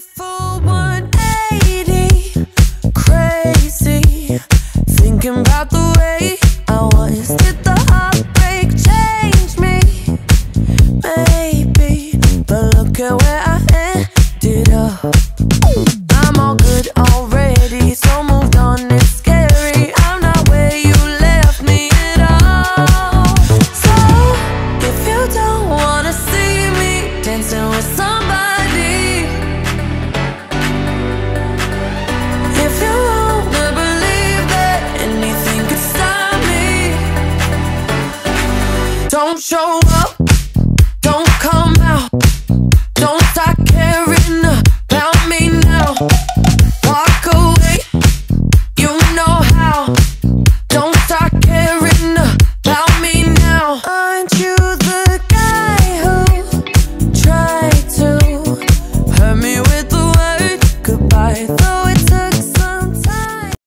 full 180, crazy. Thinking about the way I was. Did the heartbreak change me? Maybe, but look at where I ended up. Don't show up, don't come out, don't start caring about me now. Walk away, you know how. Don't start caring about me now. Aren't you the guy who tried to hurt me with